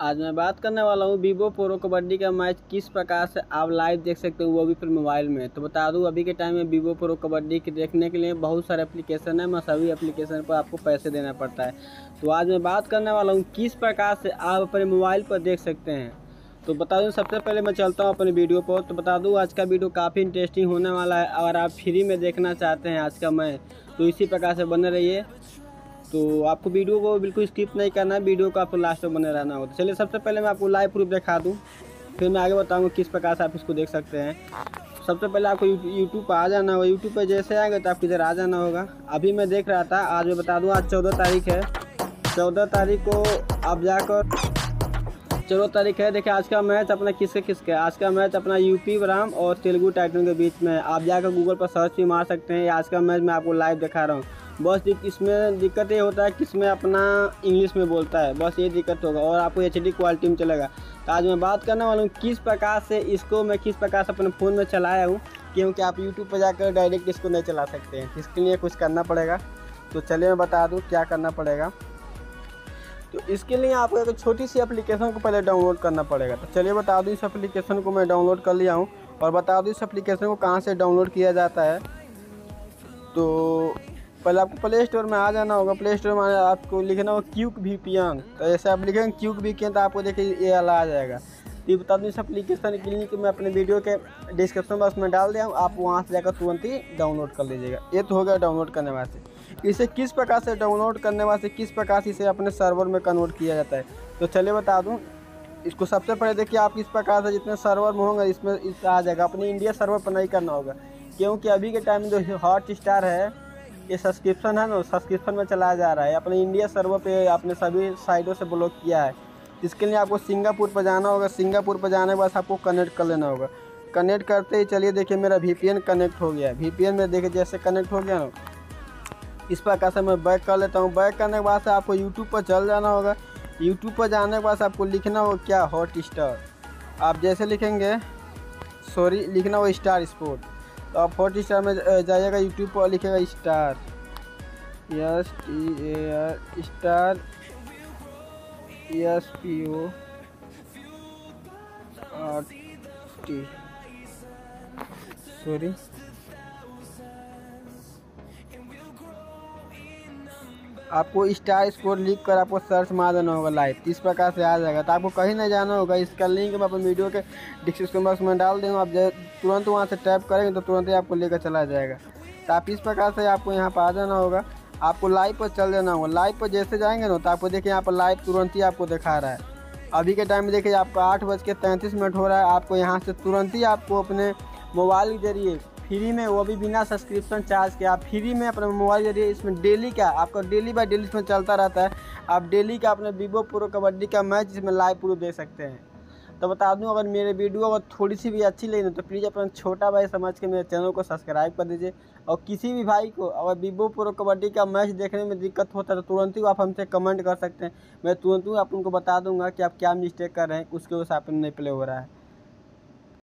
आज मैं बात करने वाला हूँ वीवो प्रो कबड्डी का मैच। किस प्रकार से आप लाइव देख सकते हो वो भी फिर मोबाइल में। तो बता दूँ, अभी के टाइम में वीवो प्रो कबड्डी के देखने के लिए बहुत सारे एप्लीकेशन है, मैं सभी एप्लीकेशन पर आपको पैसे देना पड़ता है। तो आज मैं बात करने वाला हूँ किस प्रकार से आप अपने मोबाइल पर देख सकते हैं। तो बता दूँ, सबसे पहले मैं चलता हूँ अपने वीडियो पर। तो बता दूँ, आज का वीडियो काफ़ी इंटरेस्टिंग होने वाला है। अगर आप फ्री में देखना चाहते हैं आज का मैच तो इसी प्रकार से बने रहिए। तो आपको वीडियो को बिल्कुल स्किप नहीं करना है। वीडियो को आपको लास्ट में बने रहना होता चलिए, सबसे पहले मैं आपको लाइव प्रूफ दिखा दूँ। फिर मैं आगे बताऊँगा किस प्रकार से आप इसको देख सकते हैं। सबसे पहले आपको यूट्यूब पर आ जाना होगा। यूट्यूब पर जैसे आएँगे तो आपको इधर आ जाना होगा। अभी मैं देख रहा था, आज मैं बता दूँ, आज चौदह तारीख है। चौदह तारीख को आप जाकर चौदह तारीख है, देखिए, आज का मैच अपना किसके किसके आज का मैच अपना यूपी ब्राम और तेलुगु टाइटन के बीच में आप जाकर गूगल पर सर्च भी मार सकते हैं। आज का मैच मैं आपको लाइव दिखा रहा हूँ। बस इसमें दिक्कत ये होता है कि इसमें अपना इंग्लिश में बोलता है। बस ये दिक्कत होगा और आपको एच डी क्वालिटी में चलेगा। तो आज मैं बात करने वाला हूँ किस प्रकार से इसको मैं किस प्रकार से अपने फ़ोन में चलाया हूँ क्योंकि आप यूट्यूब पर जाकर डायरेक्ट इसको नहीं चला सकते हैं। इसके लिए कुछ करना पड़ेगा। तो चलिए, मैं बता दूँ क्या करना पड़ेगा। तो इसके लिए आपको एक छोटी सी एप्लीकेशन को पहले डाउनलोड करना पड़ेगा। तो चलिए बता दूँ, इस एप्लीकेशन को मैं डाउनलोड कर लिया हूँ और बता दूँ, इस एप्लीकेशन को कहाँ से डाउनलोड किया जाता है। तो पहले आपको प्ले स्टोर में आ जाना होगा। प्ले स्टोर में आपको लिखना होगा क्यूक वी तो ऐसे आप लिखेंगे क्यूक वी तो आपको देखिए ये वाला आ जाएगा। तो ये बता दूँ, इस एप्लीकेशन के लिंक मैं अपने वीडियो के डिस्क्रिप्शन बॉक्स में डाल दिया हूँ। आप वहाँ से जाकर तुरंत ही डाउनलोड कर लीजिएगा। ये तो हो गया डाउनलोड करने वास्ते। इसे किस प्रकार से डाउनलोड करने वास्ते किस प्रकार से इसे अपने सर्वर में कन्वर्ट किया जाता है? तो चलिए बता दूँ, इसको सबसे पहले देखिए आप किस प्रकार से जितने सर्वर में होंगे, इसमें इस आ जाएगा। अपने इंडिया सर्वर पर नहीं करना होगा, क्योंकि अभी के टाइम में जो हॉट स्टार है, ये सब्सक्रिप्शन है ना सब्सक्रिप्शन में चलाया जा रहा है। अपने इंडिया सर्वर पे आपने सभी साइडों से ब्लॉक किया है। इसके लिए आपको सिंगापुर पर जाना होगा। सिंगापुर पर जाने के बाद आपको कनेक्ट कर लेना होगा। कनेक्ट करते ही चलिए देखिए मेरा वीपीएन कनेक्ट हो गया वी में देखिए जैसे कनेक्ट हो गया ना इस प्रकार से मैं बैक कर लेता हूँ। बैक करने के बाद से आपको यूट्यूब पर चल जाना होगा। यूट्यूब पर जाने के बाद आपको लिखना होगा क्या? हॉट स्टार आप जैसे लिखेंगे सॉरी लिखना होगा स्टार स्पोर्ट तो आप हॉट स्टार में जाइएगा यूट्यूब पर लिखेगा star S T A R star S P O R T sorry आपको स्टार स्कोर लिख कर आपको सर्च मार देना होगा लाइव इस प्रकार से आ जाएगा? तो आपको कहीं नहीं जाना होगा। इसका लिंक मैं अपने वीडियो के डिस्क्रिप्शन बॉक्स में डाल दूँगा आप तुरंत वहाँ से टैप करेंगे तो तुरंत ही आपको लेकर चला जाएगा। तो आप इस प्रकार से आपको यहाँ पर आ जाना होगा। आपको लाइव पर चल जाना होगा। लाइव पर जैसे जाएँगे ना तो आपको देखिए यहाँ पर लाइव तुरंत ही आपको दिखा रहा है। अभी के टाइम में देखिए आपको आठ बज के तैंतीस मिनट हो रहा है। आपको यहाँ से तुरंत ही आपको अपने मोबाइल के ज़रिए फ्री में, वो भी बिना सब्सक्रिप्शन चार्ज के, आप फ्री में अपने मोबाइल ज़रिए इसमें डेली का आपका डेली बाय डेली इसमें चलता रहता है। आप डेली का अपने वीवो प्रो कबड्डी का मैच इसमें लाइव प्रूफ देख सकते हैं। तो बता दूँ, अगर मेरे वीडियो अगर थोड़ी सी भी अच्छी लगी तो प्लीज़ अपना छोटा भाई समझ के मेरे चैनल को सब्सक्राइब कर दीजिए। और किसी भी भाई को अगर वीवो प्रो कबड्डी का मैच देखने में दिक्कत होता है तो तुरंत ही आप हमसे कमेंट कर सकते हैं। मैं तुरंत ही आप उनको बता दूँगा कि आप क्या मिस्टेक कर रहे हैं, उसके हिसाब से नहीं प्ले हो रहा है।